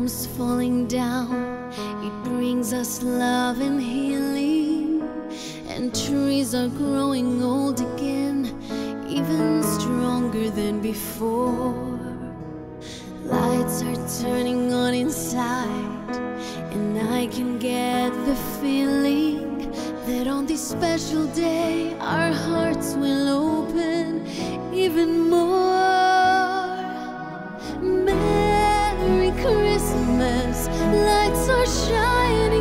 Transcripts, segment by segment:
comes falling down, it brings us love and healing. And trees are growing old again, even stronger than before. Lights are turning on inside, and I can get the feeling that on this special day our hearts will open. Are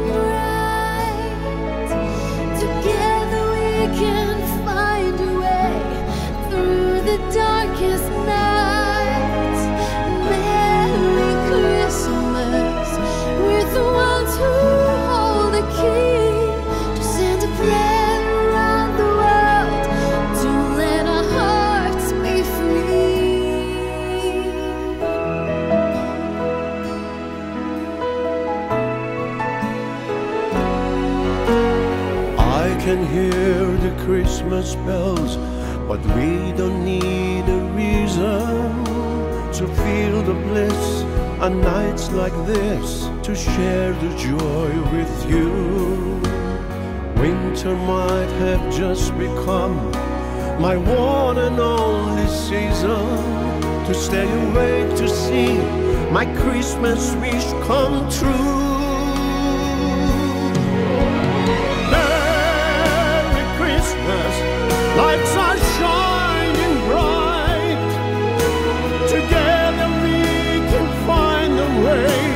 I can hear the Christmas bells, but we don't need a reason to feel the bliss on nights like this, to share the joy with you. Winter might have just become my one and only season to stay awake to see my Christmas wish come true. Way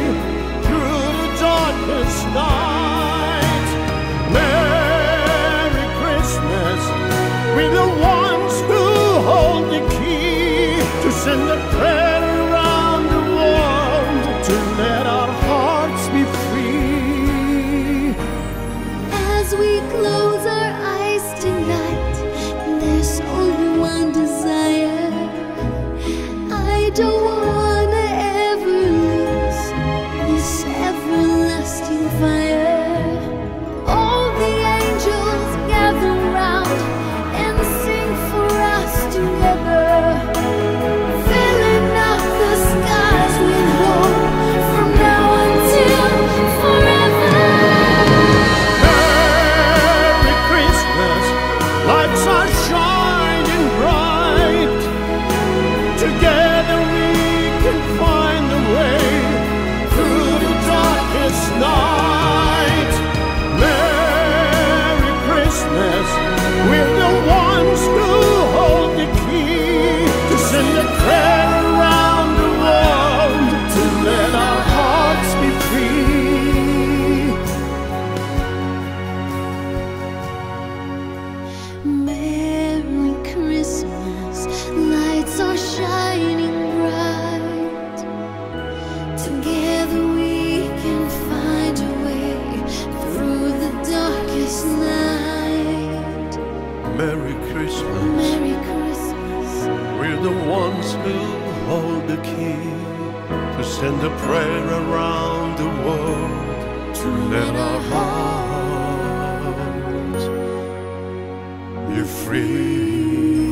Merry Christmas. Merry Christmas, We're the ones who hold the key to send a prayer around the world to let our hearts be free.